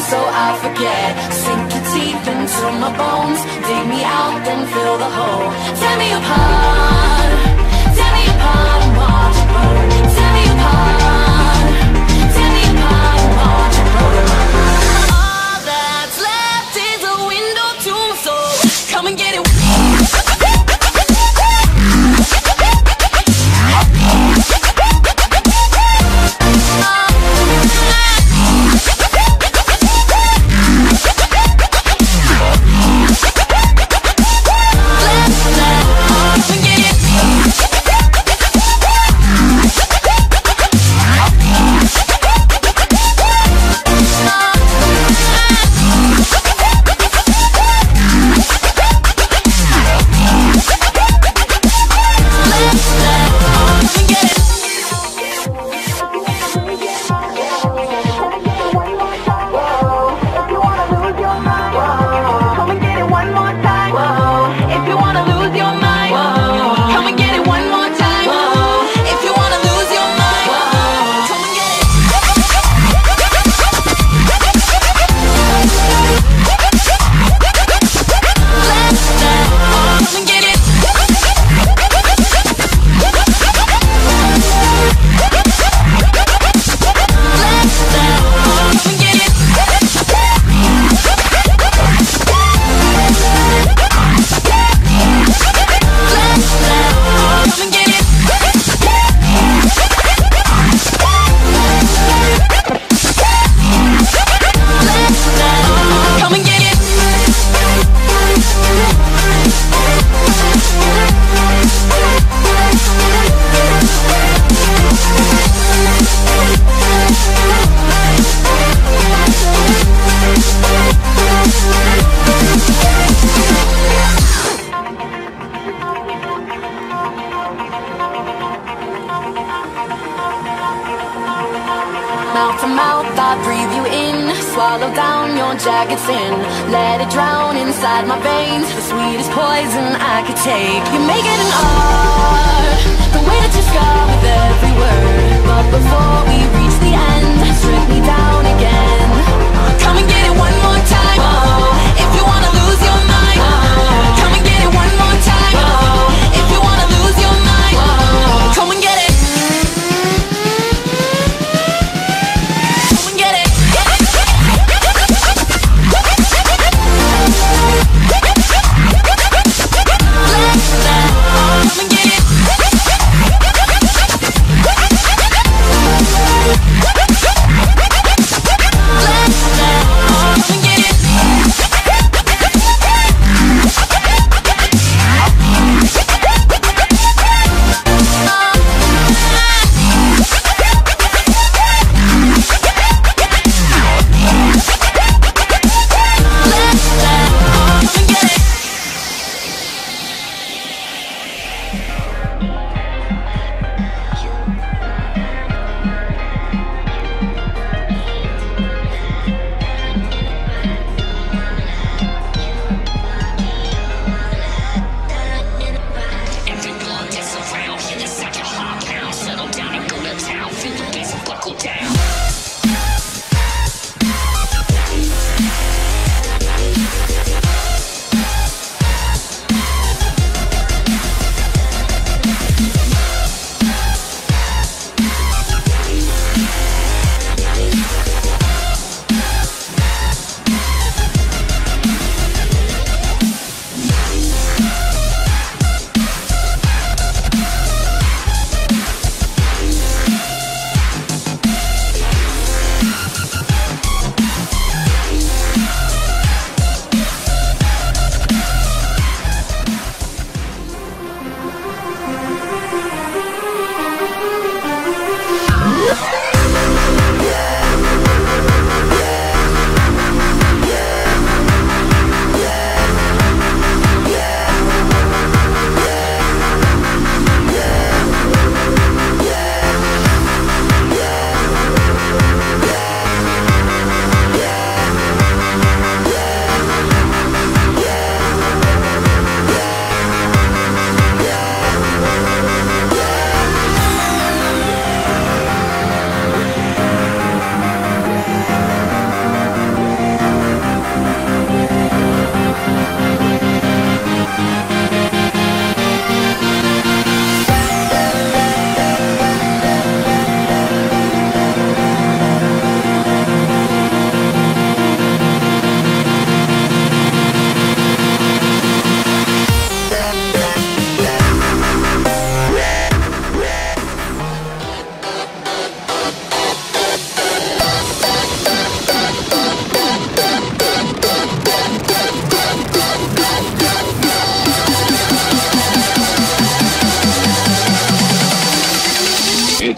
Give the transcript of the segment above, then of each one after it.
so I forget. Sink your teeth into my bones. Dig me out, then fill the hole. Tear me apart. Tear me apart and watch it burn Swallow down your jagged sin. Let it drown inside my veins. The sweetest poison I could take. You make it an art. The way that you scar with every word. But before we reach the end, strip me down again.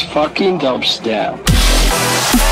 Fucking dubstep.